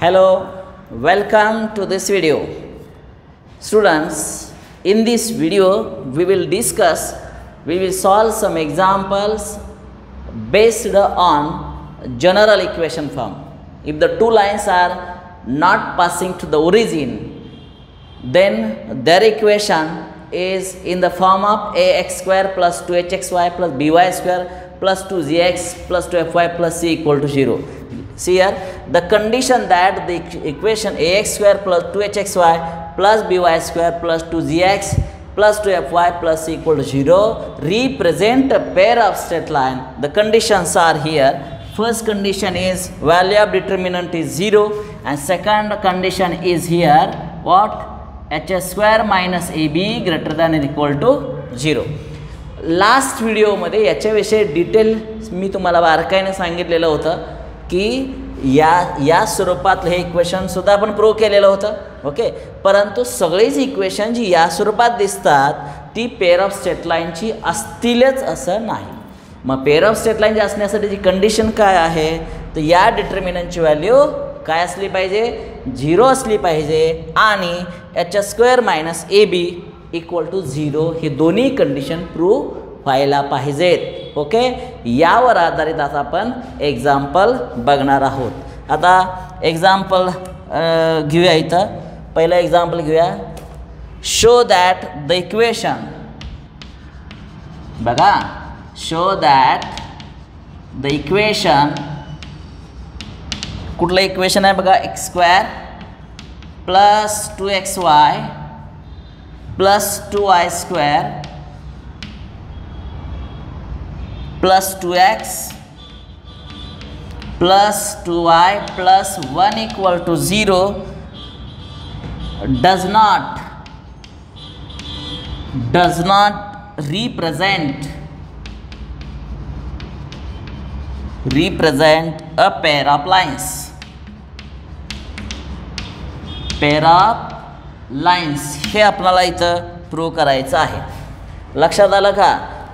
Hello, welcome to this video. Students, in this video we will discuss, we will solve some examples based on general equation form. If the two lines are not passing to the origin, then their equation is in the form of ax square plus 2hxy plus by square plus z x plus 2fy plus c equal to 0. See here, the condition that the equ- equation ax square plus 2hxy plus by square plus 2gx plus 2fy plus c equal to 0 represent a pair of straight line. The conditions are here. First condition is value of determinant is 0 and second condition is here what hs square minus ab greater than or equal to 0 last व्हिडिओमध्ये याच्याविषयी detail मी तुम्हाला बारकाईने सांगितलेलं होतं की या या स्वरूपातलं हे इक्वेशनसुद्धा आपण प्रूव्ह केलेलं होतं ओके परंतु सगळीच इक्वेशन जी या स्वरूपात दिसतात ती पेअर ऑफ स्टेटलाईनची असतीलच असं नाही मग पेअर ऑफ स्टेटलाईनची असण्यासाठी जी कंडिशन काय आहे तर या डिटर्मिनंटची व्हॅल्यू काय असली पाहिजे झिरो असली पाहिजे आणि याच्या square minus A B equal to zero हे दोन्ही कंडिशन प्रूव्ह व्हायला पाहिजेत ओके यावर आधारित आता आपण एक्झाम्पल बघणार आहोत आता एक्झाम्पल घेऊया इथं पहिलं एक्झाम्पल घेऊया शो दॅट द इक्वेशन बघा शो दॅट द इक्वेशन कुठलं इक्वेशन आहे बघा X square plus two X Y plus two Y square plus two X plus two Y plus one equal to zero does not does not represent represent a pair of lines pair of lines हे आपल्याला इथं pro करायचं आहे लक्षात आलं का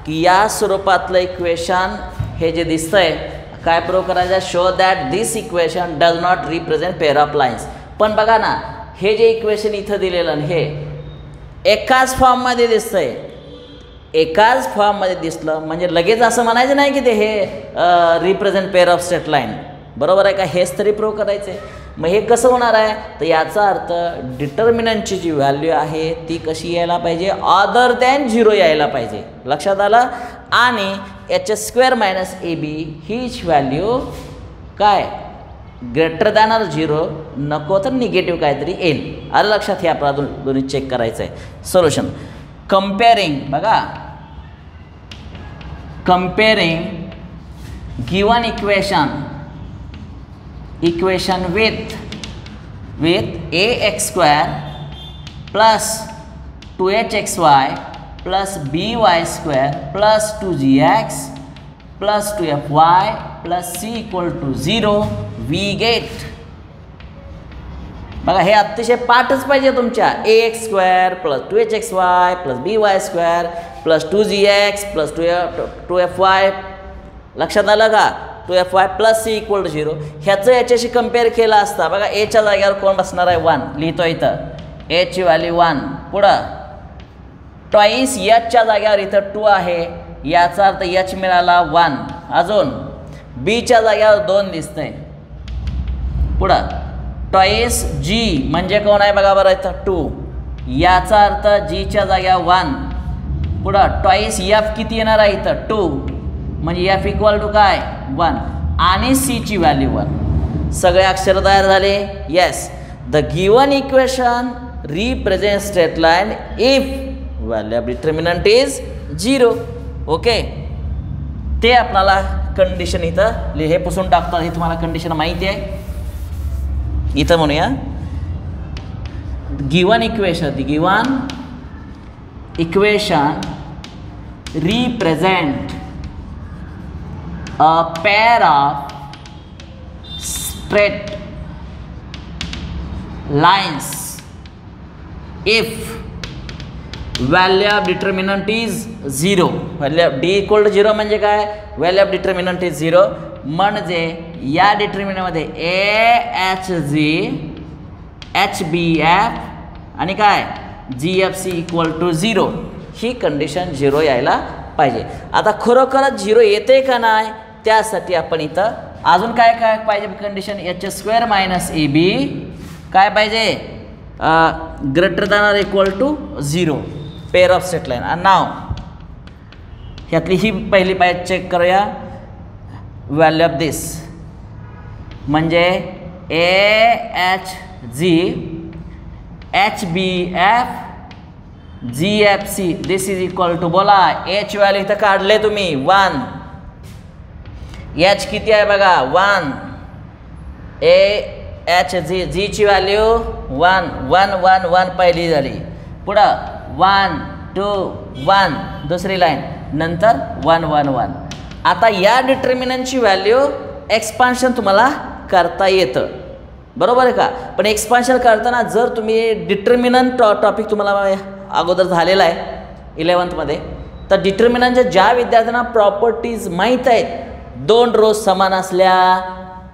की या स्वरूपातलं इक्वेशन हे जे दिसतं आहे काय प्रो करायचं show that this equation does not represent pair of lines पण बघा ना हे जे इक्वेशन इथं दिलेलं हे एकाच फॉर्ममध्ये दिसतं आहे एकाच फॉर्ममध्ये दिसलं म्हणजे लगेच असं म्हणायचं नाही की ते हे represent pair of straight line बरोबर आहे का हेच तरी प्रूव्ह करायचं आहे मग हे कसं होणार आहे तर याचा अर्थ डिटर्मिनंटची जी व्हॅल्यू आहे ती कशी यायला पाहिजे अदर दॅन झिरो यायला पाहिजे लक्षात आलं आणि H square minus A B हीच व्हॅल्यू काय ग्रेटर दॅन आर झिरो नको तर निगेटिव्ह काहीतरी येईल आलं लक्षात हे आपल्याला दोन दोन्ही चेक करायचं आहे सोल्युशन कम्पेअरिंग बघा comparing given equation equation with with B square plus 2hxy plus by square plus 2gx plus 2fy plus c equal to 0 we get बघा हे अतिशय पाठच पाहिजे तुमच्या A X square plus two H X Y plus B Y square plus two G X plus two two F Y लक्षात आलं का two F Y plus C equal to zero ह्याचं याच्याशी कम्पेअर केलं असता बघा एच्या जाग्यावर कोण बसणार आहे वन लिहितो इथं एची व्हॅल्यू वन पुढं टॉईस याच्या जाग्यावर इथं टू आहे याचा अर्थ यच मिळाला वन अजून बीच्या जाग्यावर दोन आहे पुढं टॉईस जी म्हणजे कोण आहे बघा बरं इथं टू याचा अर्थ जीच्या जाग्यावर वन पुढं टॉईस एफ किती येणार आहे इथं टू म्हणजे एफ इक्वल टू काय वन आणि सीची व्हॅल्यू वन सगळे अक्षर तयार झाले yes the given equation represent straight line if value of determinant is zero okay ते आपल्याला कंडिशन इथं हे पुसून टाकतात हे तुम्हाला कंडिशन माहिती आहे इथं म्हणूया given equation given equation represent a pair of straight lines if value of determinant is zero value of D equal to zero म्हणजे काय value of determinant is zero म्हणजे या डिटर्मिनंटमध्ये A H G H B F आणि काय G F C equal to zero he condition zero यायला पाहिजे आता खरोखरच झिरो येते का नाही त्यासाठी आपण इथं अजून काय काय पाहिजे condition H square minus A B काय पाहिजे greater than equal to zero pair of straight line आणि नाव ह्यातली ही पहिली पाहिजे चेक करूया व्हॅल्यू ऑफ दिस म्हणजे A H G H B F G F C this is equal to बोला एच व्हॅल्यू इथं काढले तुम्ही वन एच किती आहे बघा one A H Zee झीची value one one one one पहिली झाली पुढं वन टू वन दुसरी लाईन नंतर वन वन वन आता या डिटर्मिनंटची व्हॅल्यू एक्सपान्शन तुम्हाला करता येतं बरोबर आहे का पण एक्सपान्शन करताना जर तुम्ही डिटर्मिनंट टॉ टॉपिक तुम्हाला अगोदर झालेला आहे इलेवन्थमध्ये तर डिटर्मिनंटच्या ज्या विद्यार्थ्यांना प्रॉपर्टीज माहीत आहेत दोन रो समान असल्या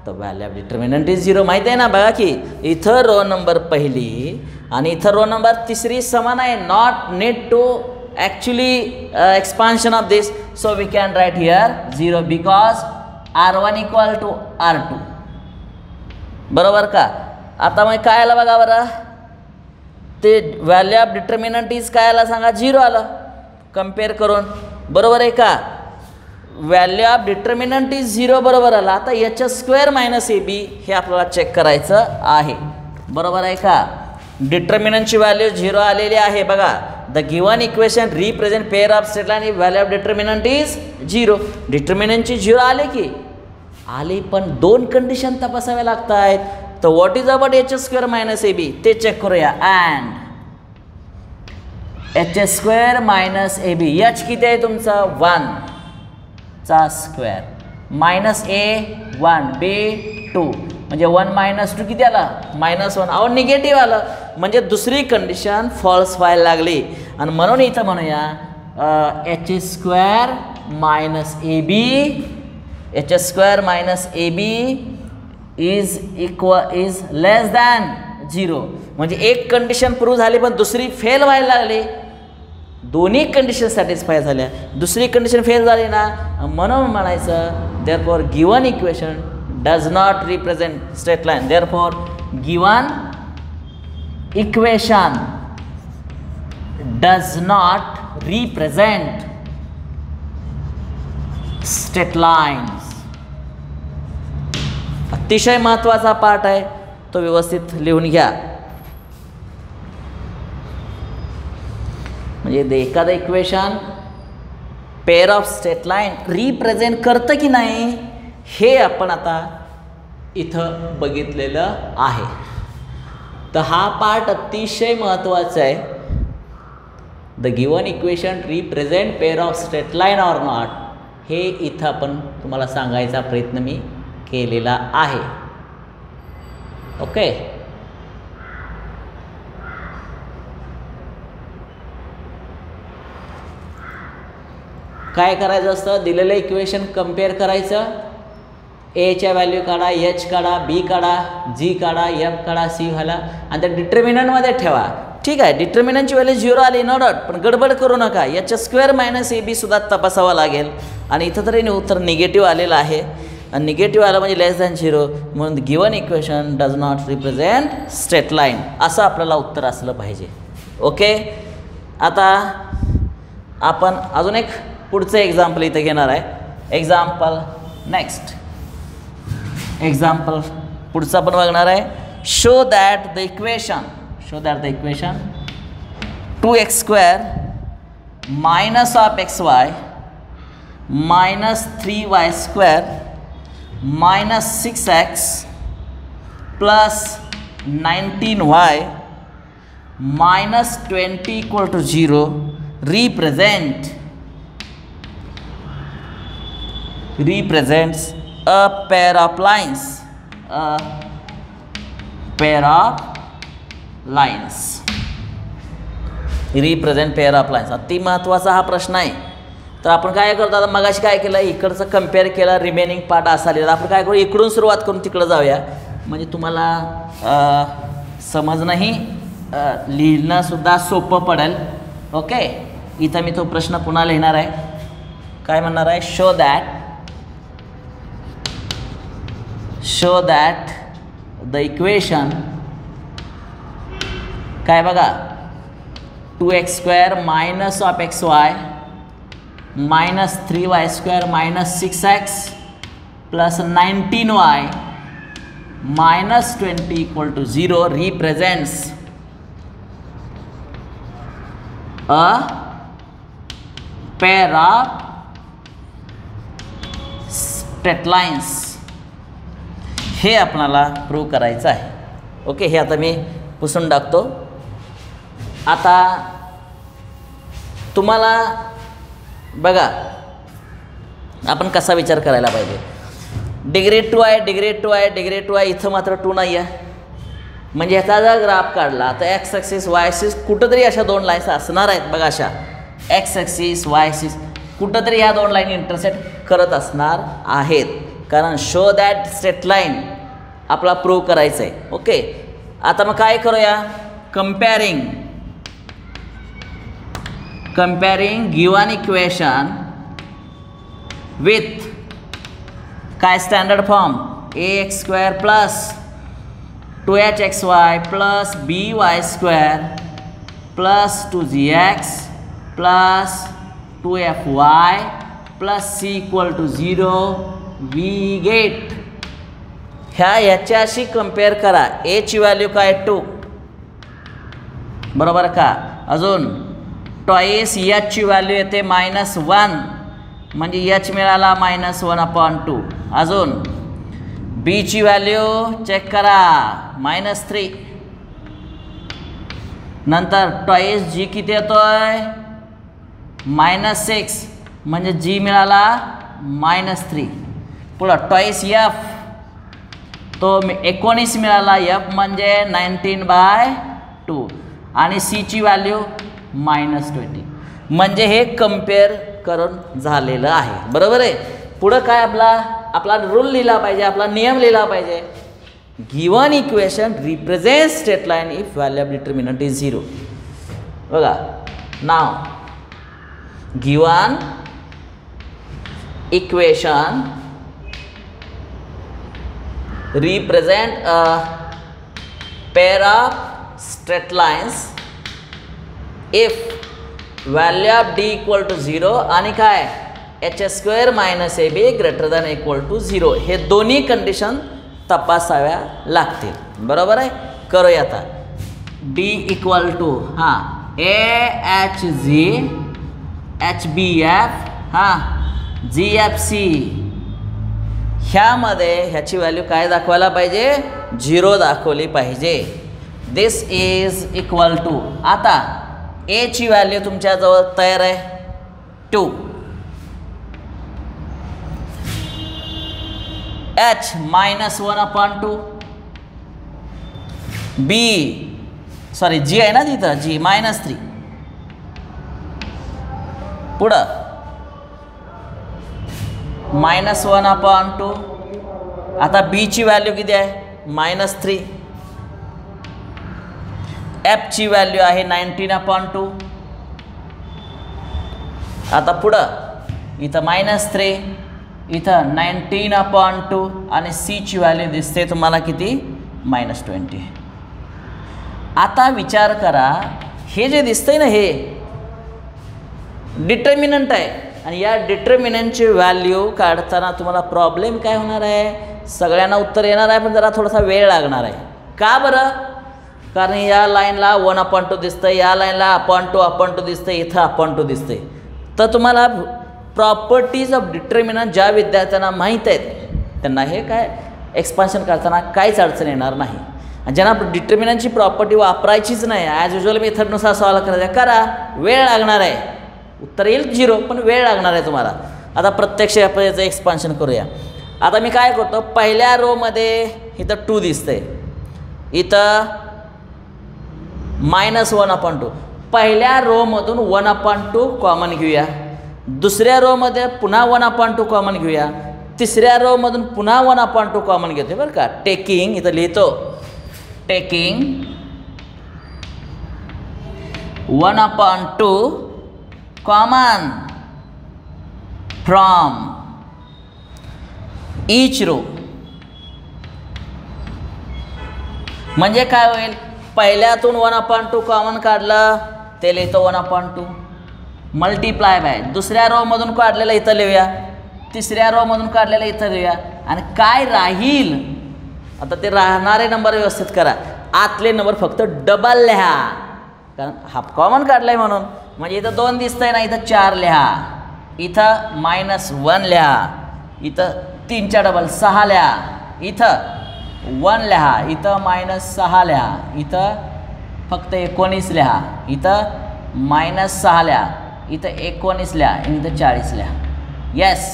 तर value of determinant is zero माहीत आहे ना बघा की इथं रो नंबर पहिली आणि इथं रो नंबर तिसरी समान आहे not need to actually expansion of this so we can write here zero because R one equal to R two बरोबर का आता मग काय आलं बघा बरं ते व्हॅल्यू ऑफ डिटर्मिनंट इज काय आला सांगा झिरो आलं कम्पेअर करून बरोबर आहे का value of determinant is zero बरोबर आला आता H square minus A B हे आपल्याला चेक करायचं आहे बरोबर आहे का डिटर्मिनंटची व्हॅल्यू झिरो आलेली आहे बघा the given equation represent pair of straight आणि value of determinant is zero डिटर्मिनंटची zero आले की आले पण दोन कंडिशन तपासाव्या लागत आहेत तर what is about H square minus A B ते चेक करूया and H square minus A B H किती आहे तुमचा वन चा square minus A one B two म्हणजे वन मायनस टू किती आला मायनस वन अहो निगेटिव्ह आलं म्हणजे दुसरी कंडिशन फॉल्स व्हायला लागली आणि म्हणून इथं म्हणूया H square minus A B H square minus A B is equal is less than zero म्हणजे एक कंडिशन प्रूव्ह झाली पण दुसरी फेल व्हायला लागली दोन्ही कंडिशन सॅटिस्फाय झाल्या दुसरी कंडिशन फेल झाली ना म्हणून म्हणायचं therefore given equation does not represent straight line therefore given equation does not represent straight lines अतिशय महत्त्वाचा पार्ट आहे तो व्यवस्थित लिहून घ्या म्हणजे एखादं equation pair of straight line represent करतं की नाही हे आपण आता इथं बघितलेलं आहे तर हा पार्ट अतिशय महत्त्वाचा आहे the given equation represent pair of straight line or not हे इथं आपण तुम्हाला सांगायचा प्रयत्न मी केलेला आहे ओके काय करायचं असतं दिलेलं इक्वेशन कम्पेअर करायचं एच्या व्हॅल्यू काढा एच काढा बी काढा जी काढा एफ काढा सी घाला आणि त्या डिटर्मिनंटमध्ये ठेवा ठीक आहे डिटर्मिनंटची व्हॅल्यू झिरो आली नो डॉट पण गडबड करू नका याच्या स्क्वेअर मायनस ए बी सुद्धा तपासावा लागेल आणि इथं तरी उत्तर निगेटिव्ह आलेलं आहे आणि निगेटिव्ह आलं म्हणजे लेस दॅन झिरो म्हणून given equation does not represent straight line असं आपल्याला उत्तर असलं पाहिजे ओके आता आपण अजून एक पुढचं एक्झाम्पल इथे घेणार आहे एक्झाम्पल नेक्स्ट एक्झाम्पल पुढचं आपण बघणार आहे show that the equation show that the equation two x square minus of x y minus three y square minus six x plus nineteen y minus twenty equal to zero represent represents a pair of lines. A pair of lines. Represent pair of अति अतिमहत्वाचा हा प्रश्न आहे तर आपण काय करतो आता मगाशी काय केलं इकडचं कम्पेअर केलं रिमेनिंग पार्ट असा लिहिला आपण काय करू इकडून सुरुवात करून तिकडं जाऊया म्हणजे तुम्हाला समजणंही लिहिणंसुद्धा सोपं पडेल ओके इथं मी तो प्रश्न पुन्हा लिहिणार आहे काय म्हणणार आहे show that show that the equation kaay bagha 2x² minus of xy minus 3y² minus 6x plus 19y minus 20 equal to 0 represents a pair of straight lines. हे आपणाला प्रूव्ह करायचं आहे ओके हे आता मी पुसून टाकतो आता तुम्हाला बघा आपण कसा विचार करायला पाहिजे डिग्रेड टू आहे डिग्री टू आहे डिग्री टू आहे इथं मात्र टू नाही आहे म्हणजे ह्याचा जर ग्राफ काढला तर एक्स ॲक्सिस वाय ॲक्सिस कुठंतरी अशा दोन लाईन्स असणार आहेत बघा अशा एक्स ॲक्सिस वाय कुठंतरी ह्या दोन लाईन इंटरसेट करत असणार आहेत कारण शो दॅट स्टेट लाईन आपला प्रूव्ह करायचं आहे ओके आता मग काय करूया comparing comparing given equation with काय standard form a x square plus two h x y plus b y square plus two g x plus two f y plus c equal to zero we get ह्या ह्याच्याशी compare करा एची value काय to बरोबर का अजून toys याची value येते मायनस वन म्हणजे यच मिळाला मायनस वन अपॉन टू अजून बीची व्हॅल्यू चेक करा मायनस थ्री नंतर टॉईस जी किती येतोय मायनस सिक्स म्हणजे जी मिळाला मायनस थ्री पुढं टॉईस यफ तो एकोणीस मिळाला यफ म्हणजे नाईन्टीन बाय टू आणि सीची व्हॅल्यू मायनस ट्वेंटी म्हणजे हे कम्पेअर करून झालेलं आहे बरोबर आहे पुढं काय आपला आपला रूल लिहिला पाहिजे आपला नियम लिहिला पाहिजे given equation represent straight line if value of determinant is zero बघा नाव given equation represent a pair of straight lines if value of d equal to zero आणि काय h square minus a b greater than equal to zero हे दोन्ही condition तपासाव्या लागतील बरोबर आहे करूया आता डी इक्वल टू हां a h g h b f हां जी एफ सी ह्यामध्ये ह्याची व्हॅल्यू काय दाखवायला पाहिजे झिरो दाखवली पाहिजे दिस इज इक्वल टू आता एची व्हॅल्यू तुमच्याजवळ तयार आहे two h minus one upon two b sorry g आहे ना तिथं जी मायनस थ्री पुढं मायनस वन अपॉन टू आता बीची व्हॅल्यू किती आहे मायनस थ्री एफची व्हॅल्यू आहे नाईन्टीन अपॉन टू आता पुढं इथं मायनस थ्री इथं नाईन्टीन अपॉन टू आणि सीची व्हॅल्यू दिसते तुम्हाला किती मायनस ट्वेंटी आता विचार करा हे जे दिसतंय ना हे डिटर्मिनंट आहे आणि या डिटर्मिनंटची व्हॅल्यू काढताना तुम्हाला प्रॉब्लेम काय होणार आहे सगळ्यांना उत्तर येणार आहे पण जरा थोडासा वेळ लागणार आहे का बरं कारण या लाईनला वन अपॉन टू दिसतं या लाईनला अपॉन टू अपॉन टू दिसतं इथं अपॉन टू दिसते तर तुम्हाला प्रॉपर्टीज ऑफ डिटर्मिनंट ज्या विद्यार्थ्यांना माहीत आहेत त्यांना हे काय एक्सपान्शन करताना काहीच अडचण येणार नाही आणि ज्यांना डिटर्मिनंटची प्रॉपर्टी वापरायचीच नाही ॲज युजल मेथडनुसार सॉल्व करायचं करा वेळ लागणार आहे उत्तर येईल झिरो पण वेळ लागणार आहे तुम्हाला आता प्रत्यक्ष याचं एक्सपान्शन करूया आता मी काय करतो पहिल्या रोमध्ये इथं टू दिसतंय इथं मायनस वन अपॉन टू पहिल्या रोमधून वन अपॉन टू कॉमन घेऊया दुसऱ्या रोमध्ये पुन्हा वन अपॉन टू कॉमन घेऊया तिसऱ्या रोमधून पुन्हा वन अपॉन टू कॉमन घेतो बरं का टेकिंग इथं लिहितो taking one upon two common from each row म्हणजे काय होईल पहिल्यातून वन अपॉन टू कॉमन काढलं ते लिहितो one upon two multiply by दुसऱ्या मधून काढलेलं इथं लिहूया तिसऱ्या मधून काढलेलं इथं लिहूया आणि काय राहील आता ते राहणारे नंबर व्यवस्थित करा आतले नंबर फक्त डबल लिहा कारण हा कॉमन काढलाय आहे म्हणून म्हणजे इथं दोन आहे ना इथं चार लिहा इथं मायनस वन लिहा इथं तीनच्या डबल सहा लिहा इथं वन लिहा इथं मायनस सहा लिहा इथं फक्त एकोणीस लिहा इथं मायनस सहा लिहा इथं एकोणीस लिहा इथं चाळीस लिहा येस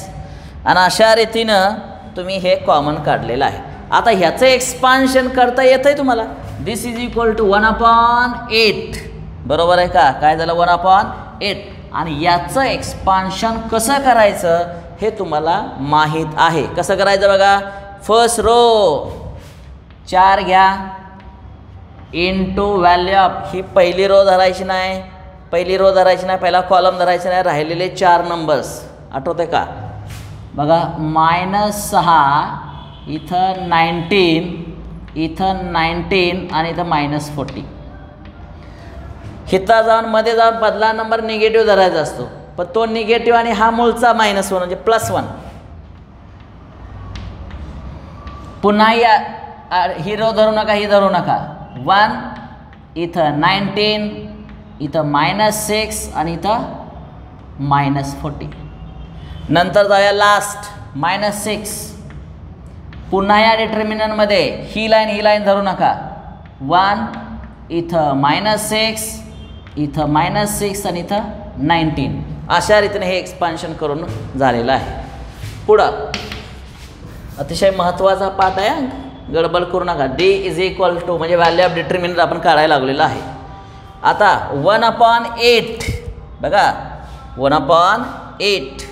आणि अशा रीतीनं तुम्ही हे कॉमन काढलेलं आहे आता ह्याचं एक्सपान्शन करता येतं आहे तुम्हाला this is equal to one upon eight बरोबर आहे का काय झालं वन अपॉन एट आणि याचं एक्सपान्शन कसं करायचं हे तुम्हाला माहीत आहे कसं करायचं बघा फर्स्ट रो चार घ्या इन टू व्हॅल्यू ही पहिली रो धरायची नाही पहिली रो धरायची नाही पहिला कॉलम धरायचा नाही राहिलेले चार नंबर्स आठवते का बघा मायनस सहा इथं नाईन्टीन इथं नाईन्टीन आणि इथं मायनस फोर्टी हिता जाऊन मध्ये जाऊन बदला नंबर निगेटिव्ह धरायचा असतो पण तो निगेटिव्ह आणि हा मूळचा मायनस वन म्हणजे प्लस वन पुन्हा या हिरो धरू नका ही धरू नका वन इथं नाईन्टीन इथं मायनस सिक्स आणि इथं मायनस फोर्टी नंतर जाऊया लास्ट मायनस सिक्स पुन्हा या डिटर्मिनंटमध्ये ही लाईन ही लाईन धरू नका वन इथं मायनस सिक्स इथं मायनस सिक्स आणि इथं नाईन्टीन अशा रीतीने हे एक्सपान्शन करून झालेलं आहे पुढं अतिशय महत्त्वाचा पाठ आहे गडबड करू नका डी इज इक्वल टू म्हणजे व्हॅल्यू ऑफ डिटर्मिनंट आपण काढायला लागलेलं आहे आता वन अपॉन एट बघा one upon eight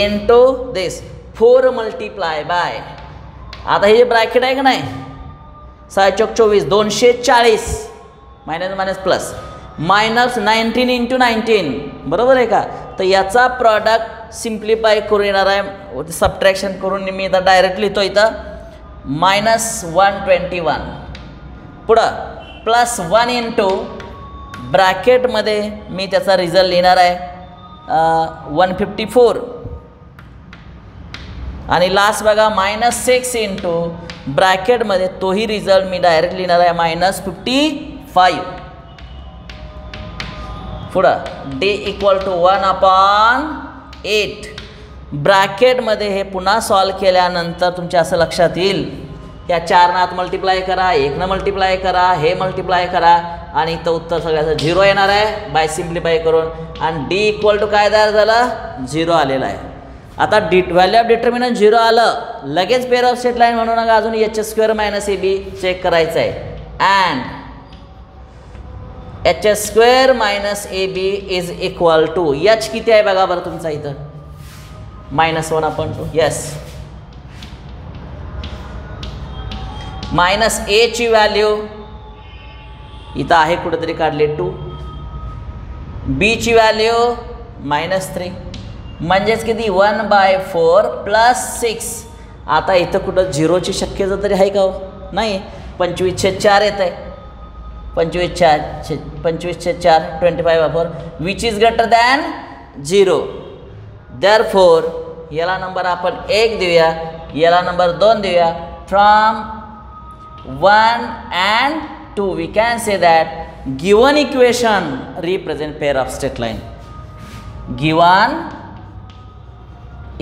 and two this four multiply by आता हे जे ब्रॅकेट आहे का नाही सहा चौक चोवीस दोनशे चाळीस minus minus plus minus nineteen into nineteen बरोबर आहे का तर याचा प्रॉडक्ट सिम्प्लिफाय करून येणार आहे सबट्रॅक्शन करून मी इथं डायरेक्ट लिहितो इथं मायनस वन ट्वेंटी वन पुढं प्लस वन इंटू ब्रॅकेटमध्ये मी त्याचा रिझल्ट लिहिणार आहे वन फिफ्टी फोर आणि लास्ट बघा मायनस सिक्स इंटू ब्रॅकेटमध्ये तोही रिझल्ट मी डायरेक्ट लिहिणार आहे मायनस फिफ्टी फाईव्ह पुढं d equal to one upon eight ब्रॅकेटमध्ये हे पुन्हा सॉल्व केल्यानंतर तुमच्या असं लक्षात येईल की या नात मल्टिप्लाय करा एकनं मल्टिप्लाय करा हे मल्टिप्लाय करा आणि तो उत्तर सगळ्याचं झिरो येणार आहे बाय सिम्प्लिफाय करून आणि डी इक्वल टू काय तयार झालं झिरो आलेला आहे आता det value of determinant zero आलं लगेच पेअर ऑफ सेट लाईन म्हणू नका अजून h s square minus a b check करायचं आहे and h s square minus a b is equal to h किती आहे बघा बरं तुमचा इथं मायनस वन आपण टू येस मायनस एची व्हॅल्यू इथं आहे कुठेतरी काढले टू बी ची व्हॅल्यू मायनस थ्री म्हणजेच किती one by four plus six आता इथं कुठं झिरोची शक्यता तरी आहे का हो नाही पंचवीसशे चार येत आहे पंचवीस चार छे पंचवीसशे चार twenty five by four which is greater than zero therefore याला नंबर आपण एक देऊया याला नंबर दोन देऊया from one and two we can say that given equation represent pair of straight line given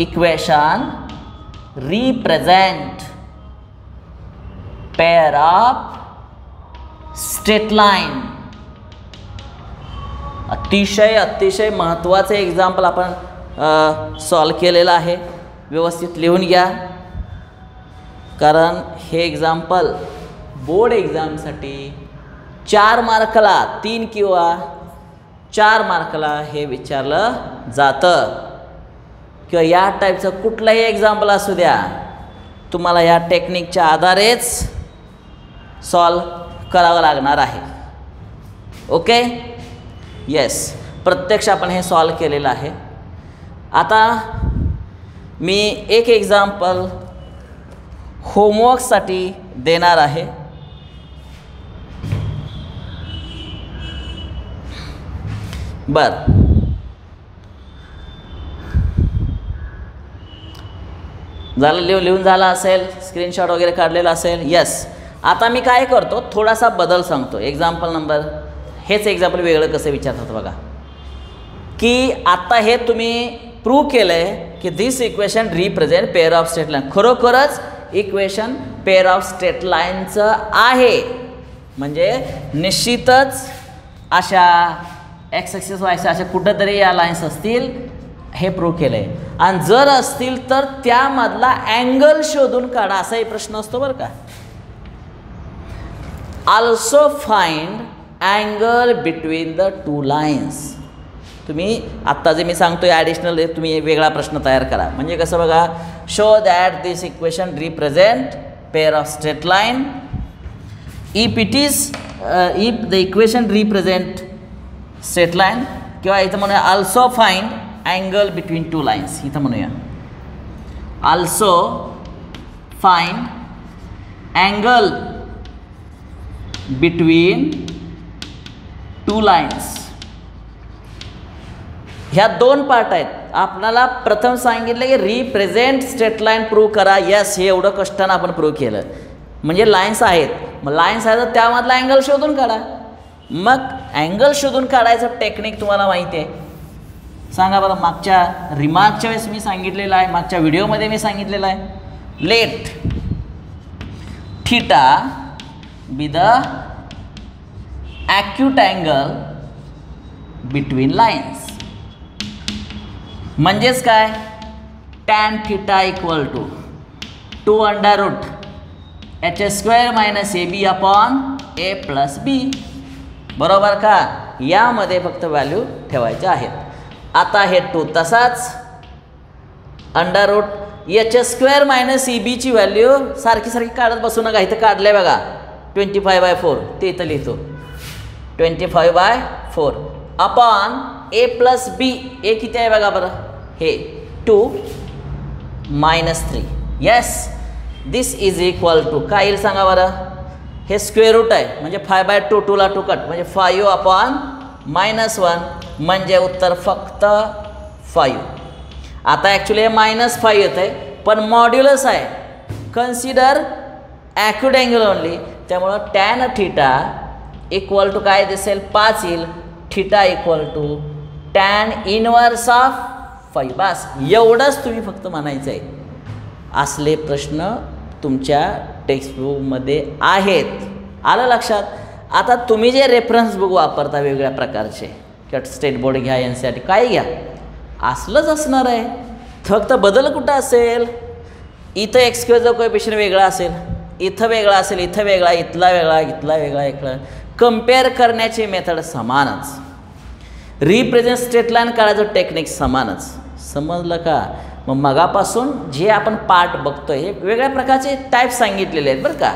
equation represent pair of straight line अतिशय अतिशय महत्त्वाचे एक्झाम्पल आपण सॉल्व केलेलं आहे व्यवस्थित लिहून घ्या कारण हे एक्झाम्पल बोर्ड एक्झामसाठी चार मार्कला तीन किंवा चार मार्कला हे विचारलं जातं किंवा या टाईपचं कुठलाही एक्झाम्पल असू द्या तुम्हाला या टेक्निकच्या आधारेच सॉल्व करावं लागणार आहे ओके येस प्रत्यक्ष आपण हे सॉल्व केलेलं आहे आता मी एक एक्झाम्पल होमवर्कसाठी देणार आहे बरं झालं लिहून लिहून झालं असेल स्क्रीनशॉट वगैरे काढलेला असेल येस आता मी काय करतो थोडासा बदल सांगतो एक्झाम्पल नंबर हेच एक्झाम्पल वेगळं कसं विचारतात बघा की आत्ता हे तुम्ही प्रूव्ह केलं आहे की this equation represent pair of straight line खरोखरच इक्वेशन पेअर ऑफ स्टेट लाईनचं आहे म्हणजे निश्चितच अशा एक्स एक्सेस अशा कुठंतरी या लाईन्स असतील हे प्रूव्ह केलं आहे आणि जर असतील तर त्यामधला अँगल शोधून काढा असाही प्रश्न असतो बरं का also find angle between the two lines तुम्ही आत्ता जे मी सांगतो आहे ॲडिशनल तुम्ही वेगळा प्रश्न तयार करा म्हणजे कसं बघा show that this equation represent pair of straight line if it is if the equation represent straight line किंवा इथं म्हणून also find angle between two lines इथं म्हणूया also find angle between two lines ह्या दोन पार्ट आहेत आपल्याला प्रथम सांगितलं की रिप्रेझेंट स्टेट लाईन प्रूव्ह करा यस हे एवढं कष्टानं आपण प्रूव्ह केलं म्हणजे लाईन्स आहेत मग लाईन्स आहेत तर त्यामधला अँगल शोधून काढा मग अँगल शोधून काढायचं टेक्निक तुम्हाला माहिती आहे सांगा बरं मागच्या रिमार्कच्या वेळेस मी सांगितलेलं आहे मागच्या व्हिडिओमध्ये मी सांगितलेलं आहे let theta be the acute angle between lines म्हणजेच काय tan theta equal to two under root h square minus a b upon a plus b बरोबर का यामध्ये फक्त व्हॅल्यू ठेवायच्या आहेत आता हे टू तसाच under root h square minus a बीची व्हॅल्यू सारखी सारखी काढत बसू नका इथं काढले बघा ट्वेंटी फाय बाय फोर ते इथं लिहितो twenty five by four upon a plus b a किती आहे बघा बरं हे two minus three yes this is equal to काय येईल सांगा बरं हे स्क्वेअर रूट आहे म्हणजे फाय बाय टू टूला टू कट म्हणजे फायू अपॉन मायनस वन म्हणजे उत्तर फक्त फाईव्ह आता ॲक्च्युली हे मायनस फाईव्ह येतं आहे पण मॉड्युलस आहे कन्सिडर ॲक्युड अँगल ओनली त्यामुळं टॅन थिटा इक्वल टू काय दिसेल पाच येईल theta equal to tan inverse of five बास एवढंच तुम्ही फक्त म्हणायचं आहे असले प्रश्न तुमच्या टेक्स्टबुकमध्ये आहेत आलं लक्षात आता तुम्ही जे रेफरन्स बुक वापरता वेगळ्या प्रकारचे किंवा स्टेट बोर्ड घ्या एन सी आर टी काय घ्या असलंच असणार आहे फक्त बदल कुठं असेल इथं एक्सक्वेजो कोएफिशियन वेगळा असेल इथं वेगळा असेल इथं वेगळा इथला वेगळा इथला वेगळा इकडं कम्पेअर करण्याचे मेथड समानच रिप्रेझेंट स्टेटलाईन लाईन काढायचं टेक्निक समानच समजलं का मग मगापासून जे आपण पार्ट बघतो हे वेगळ्या प्रकारचे टाईप सांगितलेले आहेत बरं का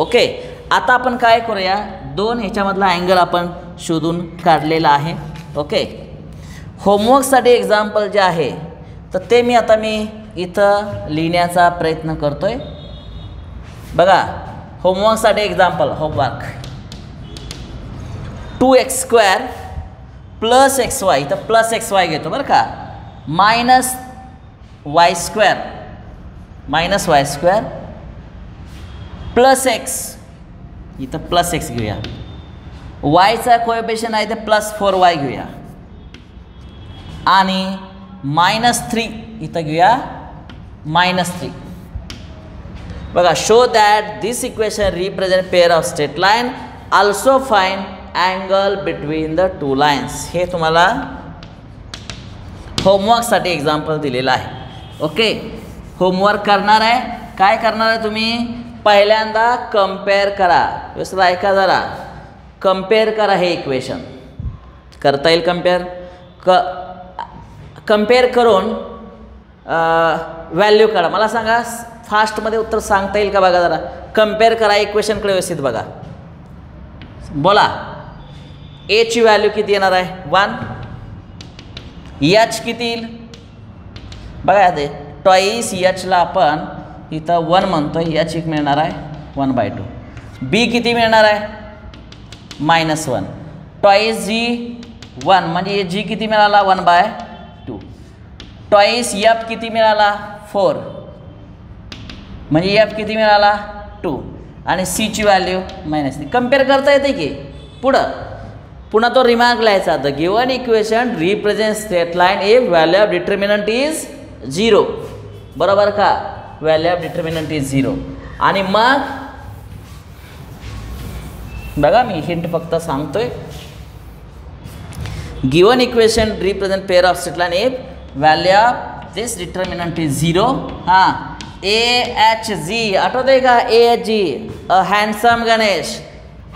ओके आता आपण काय करूया दोन ह्याच्यामधला अँगल आपण शोधून काढलेला आहे ओके होमवर्कसाठी एक्झाम्पल जे आहे तर ते मी आता मी इथं लिहिण्याचा प्रयत्न करतो आहे बघा होमवर्कसाठी example homework two x square plus x y इथं प्लस एक्स वाय घेतो बरं का minus y square minus y square plus x इथं प्लस एक्स घेऊया वायचा कोएपेशन आहे ते प्लस फोर वाय घेऊया आणि मायनस थ्री इथं घेऊया मायनस थ्री बघा show that this equation represent pair of straight line also find angle between the two lines हे तुम्हाला होमवर्कसाठी एक्झाम्पल दिलेलं आहे ओके होमवर्क करणार आहे काय करणार आहे तुम्ही पहिल्यांदा कम्पेअर करा व्यवस्थित ऐका जरा कम्पेअर करा हे इक्वेशन करता येईल कम्पेअर क कम्पेअर करून व्हॅल्यू काढा मला सांगा फास्टमध्ये उत्तर सांगता येईल का बघा जरा कम्पेअर करा इक्वेशनकडे व्यवस्थित बघा बोला एची व्हॅल्यू किती येणार आहे वन यच किती येईल बघा ते टॉईस यचला आपण इथं वन म्हणतो यच एक मिळणार आहे वन बाय टू बी किती मिळणार आहे minus one twice g one म्हणजे जी किती मिळाला one by two twice f किती मिळाला फोर म्हणजे यप किती मिळाला टू आणि सीची व्हॅल्यू मायनस थ्री कम्पेअर करता येते की पुढं पुन्हा तो रिमार्क लिहायचा the given equation represent straight line a value of determinant is zero बरोबर का value of determinant is zero आणि मग बघा मी हिंट फक्त सांगतोय given equation represent pair of सिटला a value of this determinant is zero हां ए एच जी आठवत आहे का a h g a handsome Ganesh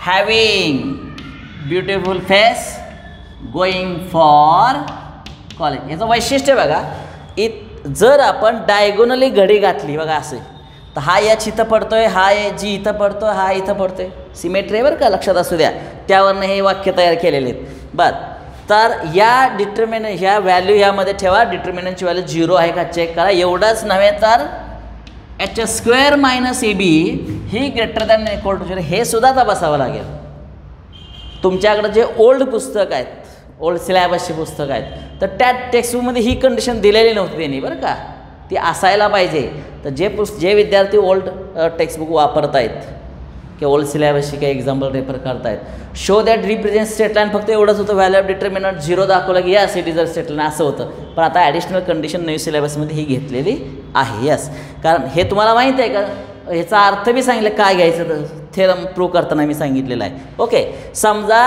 having beautiful face going for college याचं वैशिष्ट्य बघा इत जर आपण डायगोनली घडी घातली बघा असे तर हा एच इथं पडतोय हा जी इथं पडतो हा इथं पडतोय सिमेट्री बरं का लक्षात असू द्या त्यावरनं हे वाक्य तयार केलेले आहेत बर तर या डिटर्मिन ह्या व्हॅल्यू ह्यामध्ये ठेवा डिटर्मिनंटची व्हॅल्यू झिरो आहे का चेक करा एवढंच नव्हे तर h square minus a b he greater than equal to zero हे सुद्धा तपासावं लागेल तुमच्याकडे जे ओल्ड पुस्तक आहेत ओल्ड सिलॅबसची पुस्तकं आहेत तर त्या टेक्स्टबुकमध्ये ही कंडिशन दिलेली नव्हती त्यांनी बरं का ती असायला पाहिजे तर जे पुस्त जे विद्यार्थी ओल्ड टेक्स्टबुक वापरत आहेत किंवा ओल्ड सिलेबस काही एक्झाम्पल रेफर करतायत show that represent straight line फक्त एवढंच होतं व्हॅल्यू ऑफ डिटर्मिनंट झिरो दाखवलं की इज अ स्टेट लाईन असं होतं पण आता ॲडिशनल कंडिशन न्यू सिलेबसमध्ये ही घेतलेली आहे यस कारण हे तुम्हाला माहीत आहे का ह्याचा अर्थ मी सांगितलं काय घ्यायचं तर थेरम प्रूव्ह करताना मी सांगितलेलं आहे ओके समजा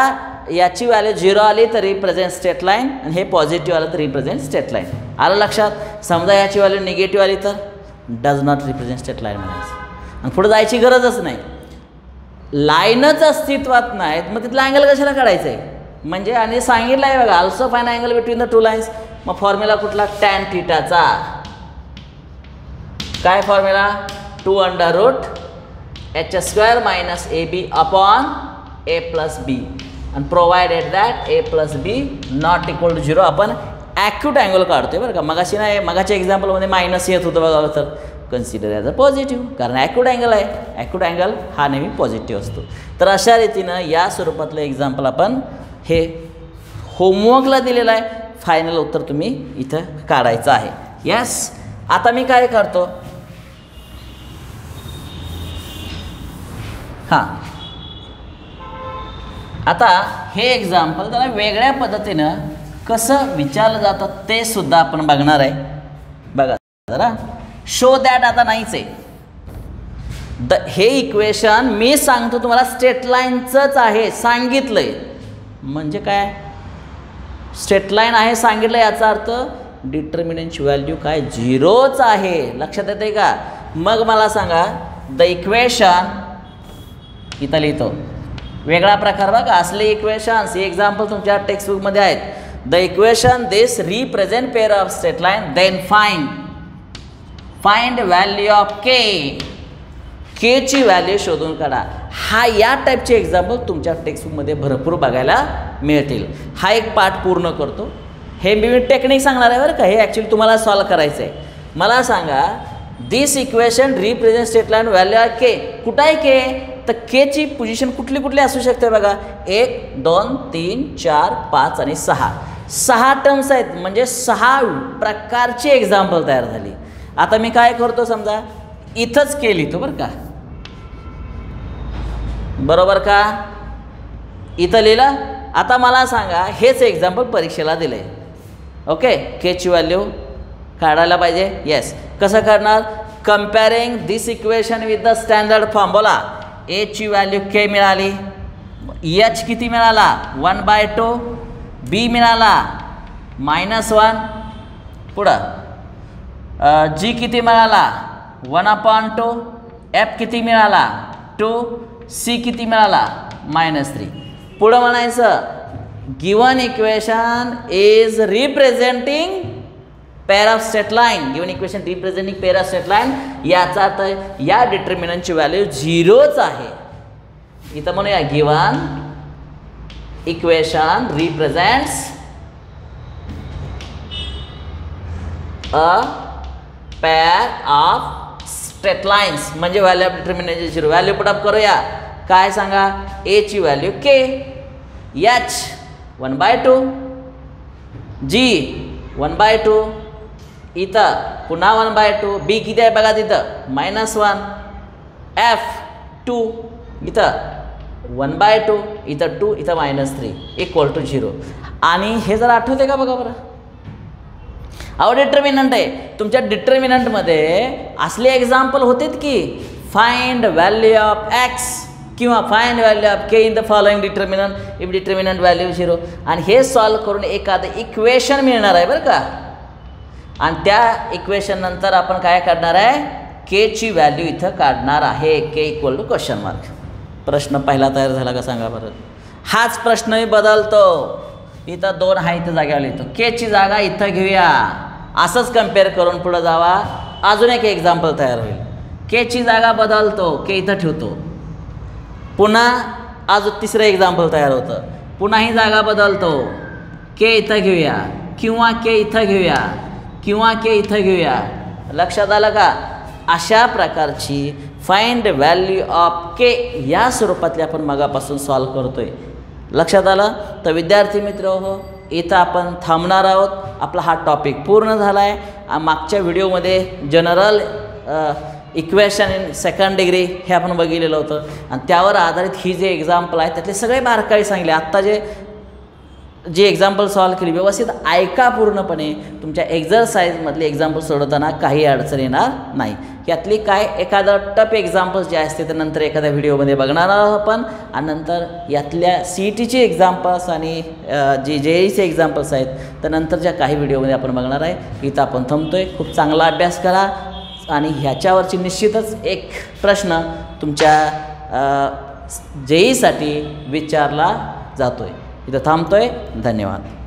याची व्हॅल्यू झिरो आली तर रिप्रेझेंट स्टेट लाईन आणि हे पॉझिटिव्ह आलं तर रिप्रेझेंट स्टेट लाईन आलं लक्षात समजा याची व्हॅल्यू निगेटिव्ह आली तर does not represent straight line म्हणायचं आणि पुढे जायची गरजच नाही लाईनच अस्तित्वात नाहीत मग तिथला अँगल कशाला काढायचं आहे म्हणजे आणि सांगितलं आहे बघा also find angle between the two lines मग फॉर्म्युला कुठला टॅन थिटाचा काय formula two under root h square minus a b upon a plus b आणि provided that a plus b not equal to zero आपण acute angle काढतोय बरं का मगाशी नाही मगाच्या एक्झाम्पलमध्ये मायनस येत होतं बघा तर कन्सिडर ॲज अ पॉझिटिव्ह कारण ॲक्युड अँगल आहे ॲक्वूड अँगल हा नेहमी पॉझिटिव्ह असतो तर अशा रीतीनं या स्वरूपातलं एक्झाम्पल आपण हे होमवर्कला दिलेलं आहे फायनल उत्तर तुम्ही इथं काढायचं आहे यस आता मी काय करतो हां आता हे एक्झाम्पल त्याला वेगळ्या पद्धतीनं कसं विचारलं जातं ते सुद्धा आपण बघणार आहे बघा जरा शो दॅट आता नाहीच आहे द हे इक्वेशन मी सांगतो तुम्हाला स्टेट लाईनचंच आहे सांगितलं म्हणजे काय स्टेटलाईन आहे सांगितलं याचा अर्थ डिटर्मिनंट व्हॅल्यू काय झिरोच आहे लक्षात येते का मग मला सांगा द इक्वेशन इथं लिहितो वेगळा प्रकार बघ असले इक्वेशन्स हे एक्झाम्पल तुमच्या टेक्स्टबुकमध्ये आहेत the equation this represent pair of straight line then find find value of k केची व्हॅल्यू शोधून काढा हा या टाईपचे एक्झाम्पल तुमच्या टेक्स्टबुकमध्ये भरपूर बघायला मिळतील हा एक पाठ पूर्ण करतो हे मी टेक्निक सांगणार आहे बरं का हे ॲक्च्युली तुम्हाला सॉल्व करायचं आहे मला सांगा this equation represent straight value of k कुठं आहे के तर केची पोझिशन कुठली कुठली असू शकते बघा एक दोन तीन चार पाच आणि सहा सहा टर्म्स आहेत म्हणजे सहा प्रकारची एक्झाम्पल तयार झाली आता मी काय करतो समजा इथंच केली तो बरं का बरोबर का इथं लिहिलं आता मला सांगा हेच एक्झाम्पल परीक्षेला दिलं आहे ओके केची व्हॅल्यू काढायला पाहिजे येस कसं करणार comparing this equation with the standard form बोला एची व्हॅल्यू के मिळाली एच किती मिळाला वन बाय टू बी मिळाला मायनस वन पुढं जी किती मिळाला वन अपॉन टू एफ किती मिळाला टू सी किती मिळाला मायनस थ्री पुढं म्हणायचं given equation is representing pair of straight straight line given equation representing pair of straight line याचा तर या डिटर्मिनंटची व्हॅल्यू झिरोच आहे इथं म्हणूया given equation represents a pair of straight lines म्हणजे value of determination value put up करूया काय सांगा एची value k h one by two g one by two इथं पुन्हा वन बाय टू बी किती आहे बघा तिथं मायनस वन एफ टू इथं वन बाय टू इथं टू इथं minus three equal to zero आणि हे जर आठवते का बघा बरं अव डिटर्मिनंट आहे तुमच्या डिटर्मिनंटमध्ये असले एक्झाम्पल होतेत की फाइंड व्हॅल्यू ऑफ एक्स किंवा find value of k in the following determinant if determinant value zero आणि हे सॉल्व करून एखादं इक्वेशन मिळणार आहे बरं का आणि त्या इक्वेशन नंतर आपण काय काढणार आहे केची व्हॅल्यू इथं काढणार आहे k equal to question mark प्रश्न पहिला तयार झाला का सांगा बरं हाच प्रश्नही बदलतो इथं दोन हा इथं जागेवर लिहितो केची जागा इथं घेऊया असंच कम्पेअर करून पुढं जावा अजून एक एक्झाम्पल तयार होईल केची जागा बदलतो के इथं ठेवतो पुन्हा अजून तिसरं एक्झाम्पल तयार होतं पुन्हा ही जागा बदलतो के इथं घेऊया किंवा के इथं घेऊया किंवा के इथं घेऊया लक्षात आलं का अशा प्रकारची फाइंड व्हॅल्यू ऑफ के या स्वरूपातली आपण मगापासून सॉल्व करतो आहे लक्षात आलं तर विद्यार्थी मित्र हो इथं आपण थांबणार आहोत आपला हा टॉपिक पूर्ण झाला आहे मागच्या व्हिडिओमध्ये general equation in second degree हे आपण बघितलेलं होतं आणि त्यावर आधारित ही जे एक्झाम्पल आहे त्यातले सगळे काही सांगले आत्ता जे जी एक्झाम्पल सॉल्व केली व्यवस्थित ऐका पूर्णपणे तुमच्या एक्झरसाईजमधली एक्झाम्पल सोडवताना काही अडचण येणार नाही यातली काय एखादं टप एक्झाम्पल्स जे असते ते नंतर एखाद्या व्हिडिओमध्ये बघणार आहोत आपण आणि नंतर यातल्या सी ई टीचे एक्झाम्पल्स आणि जे जे ईचे एक्झाम्पल्स आहेत तर नंतरच्या काही व्हिडिओमध्ये आपण बघणार आहे इथं आपण थांबतो आहे खूप चांगला अभ्यास करा आणि ह्याच्यावरची निश्चितच एक प्रश्न तुमच्या जेईसाठी e विचारला जातो आहे इथं थांबतो आहे धन्यवाद